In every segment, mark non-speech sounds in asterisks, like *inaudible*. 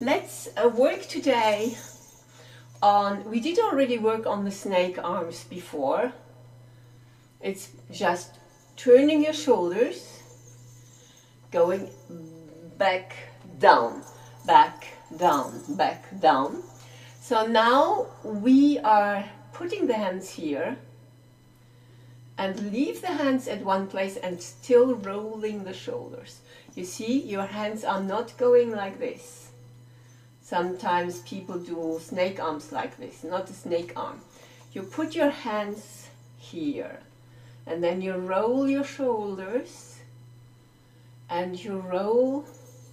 Let's uh, work today on, we did already work on the snake arms before. It's just turning your shoulders, going back, down, back, down, back, down. So now we are putting the hands here and leave the hands at one place and still rolling the shoulders. You see, your hands are not going like this Sometimes people do snake arms like this, not a snake arm. You put your hands here and then you roll your shoulders and you roll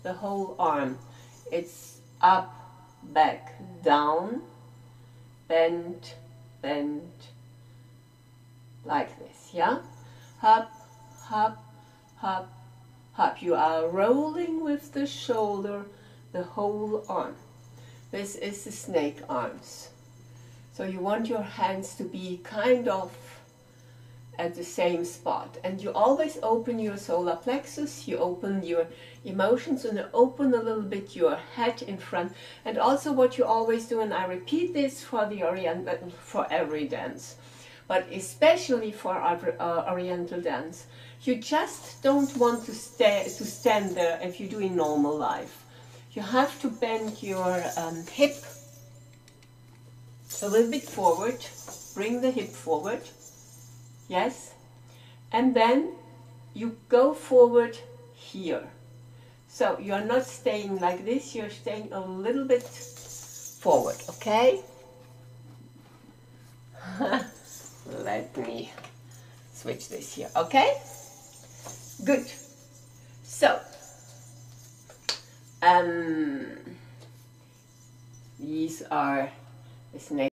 the whole arm. It's up, back, down, bend, bend, like this, yeah? Hop, hop, hop, hop. You are rolling with the shoulder the whole arm. This is the snake arms. So you want your hands to be kind of at the same spot. And you always open your solar plexus, you open your emotions and you open a little bit your head in front. And also what you always do, and I repeat this for the Orient, for every dance, but especially for our, uh, Oriental dance, you just don't want to, stay, to stand there if you're doing normal life you have to bend your um, hip a little bit forward. Bring the hip forward. Yes. And then you go forward here. So you're not staying like this, you're staying a little bit forward, okay? *laughs* Let me switch this here, okay? Good. So, um, these are the snake